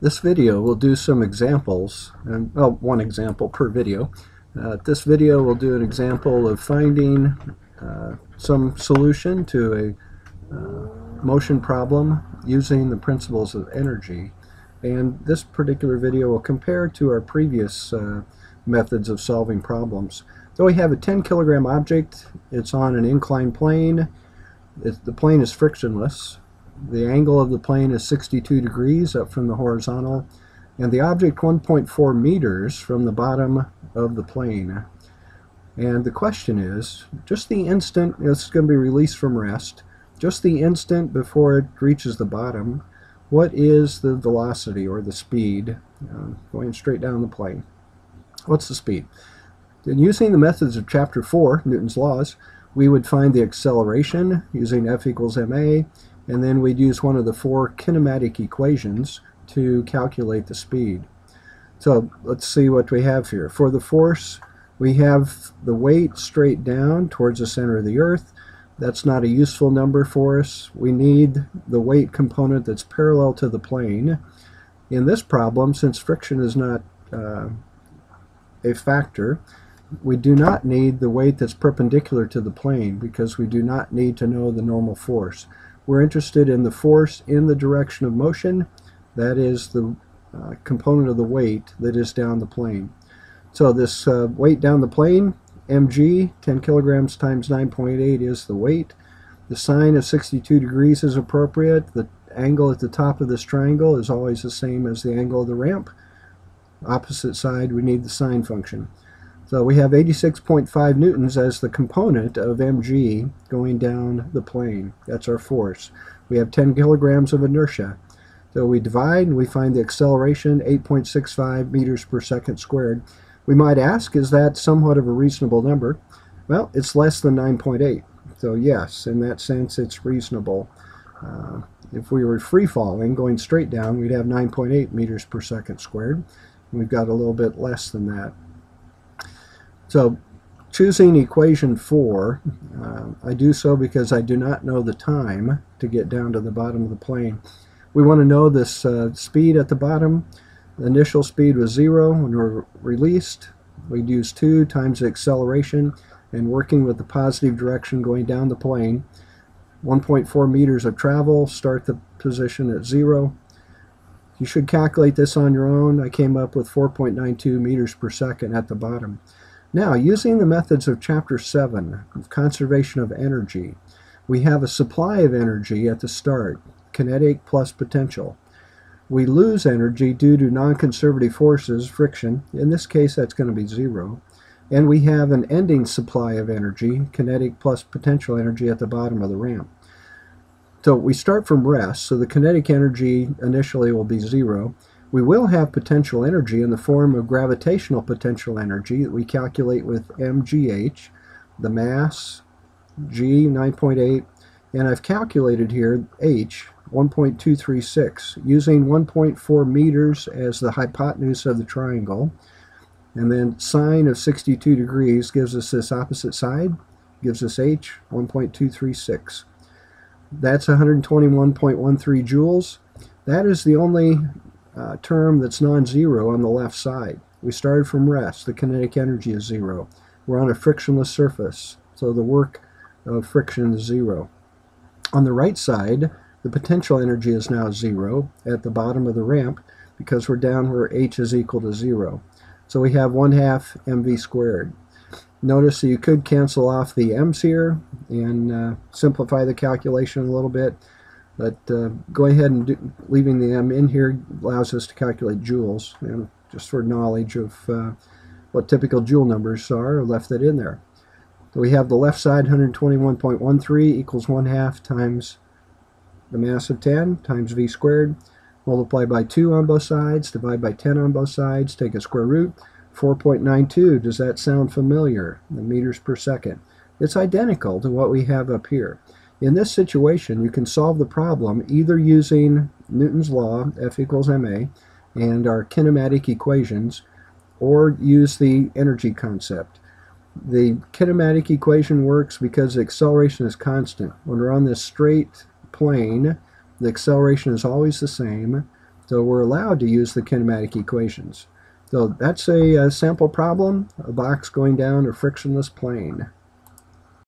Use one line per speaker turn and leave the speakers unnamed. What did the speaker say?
This video will do some examples, and well, one example per video. Uh, this video will do an example of finding uh, some solution to a uh, motion problem using the principles of energy. And this particular video will compare to our previous uh, methods of solving problems. So we have a 10 kilogram object, it's on an inclined plane, it, the plane is frictionless, the angle of the plane is 62 degrees up from the horizontal, and the object 1.4 meters from the bottom of the plane. And the question is, just the instant it's going to be released from rest, just the instant before it reaches the bottom, what is the velocity or the speed uh, going straight down the plane? What's the speed? Then using the methods of chapter 4, Newton's laws, we would find the acceleration using F equals ma, and then we'd use one of the four kinematic equations to calculate the speed. So let's see what we have here. For the force, we have the weight straight down towards the center of the earth. That's not a useful number for us. We need the weight component that's parallel to the plane. In this problem, since friction is not uh, a factor, we do not need the weight that's perpendicular to the plane because we do not need to know the normal force. We're interested in the force in the direction of motion. That is the uh, component of the weight that is down the plane. So this uh, weight down the plane, mg, 10 kilograms times 9.8 is the weight. The sine of 62 degrees is appropriate. The angle at the top of this triangle is always the same as the angle of the ramp. Opposite side, we need the sine function. So we have 86.5 newtons as the component of mg going down the plane. That's our force. We have 10 kilograms of inertia. So we divide and we find the acceleration 8.65 meters per second squared. We might ask, is that somewhat of a reasonable number? Well, it's less than 9.8. So yes, in that sense, it's reasonable. Uh, if we were free falling, going straight down, we'd have 9.8 meters per second squared. We've got a little bit less than that. So choosing equation 4, uh, I do so because I do not know the time to get down to the bottom of the plane. We want to know this uh, speed at the bottom. The initial speed was 0 when we were released. We'd use 2 times the acceleration and working with the positive direction going down the plane. 1.4 meters of travel, start the position at 0. You should calculate this on your own. I came up with 4.92 meters per second at the bottom. Now, using the methods of Chapter 7 of conservation of energy, we have a supply of energy at the start, kinetic plus potential. We lose energy due to non-conservative forces, friction. In this case, that's going to be zero. And we have an ending supply of energy, kinetic plus potential energy at the bottom of the ramp. So we start from rest, so the kinetic energy initially will be zero. We will have potential energy in the form of gravitational potential energy that we calculate with mgh, the mass, g 9.8, and I've calculated here h 1.236 using 1.4 meters as the hypotenuse of the triangle. And then sine of 62 degrees gives us this opposite side gives us h 1.236 that's 121.13 joules. That is the only uh, term that's non-zero on the left side. We started from rest. The kinetic energy is zero. We're on a frictionless surface, so the work of friction is zero. On the right side, the potential energy is now zero at the bottom of the ramp because we're down where h is equal to zero. So we have 1 half mv squared. Notice you could cancel off the m's here and uh, simplify the calculation a little bit. But uh, go ahead and do, leaving the m in here allows us to calculate joules. And just for knowledge of uh, what typical joule numbers are, I left that in there. So we have the left side 121.13 equals 1 half times the mass of 10 times v squared. Multiply by 2 on both sides, divide by 10 on both sides, take a square root. 4.92, does that sound familiar? The meters per second. It's identical to what we have up here. In this situation, you can solve the problem either using Newton's law, F equals ma, and our kinematic equations, or use the energy concept. The kinematic equation works because the acceleration is constant. When we're on this straight plane, the acceleration is always the same, So we're allowed to use the kinematic equations. So that's a, a sample problem, a box going down a frictionless plane.